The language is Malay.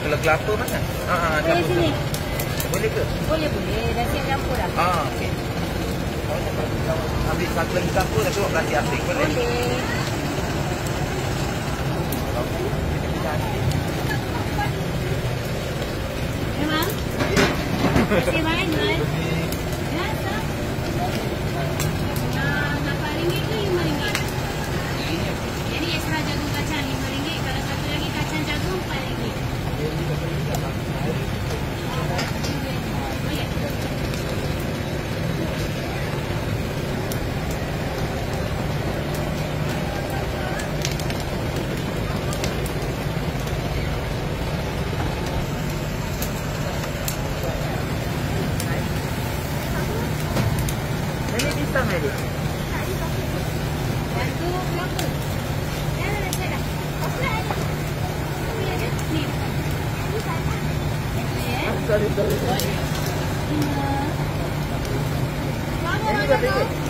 kelapa mana? Ha ah, Boleh campur sini. Boleh ke? Boleh boleh. Dah siap campur dah. Ah, okey. Ambil satu lagi campur dah suruh kasih asing boleh. Boleh. Memang? Terima kasih banyak. 炒める。それそれ。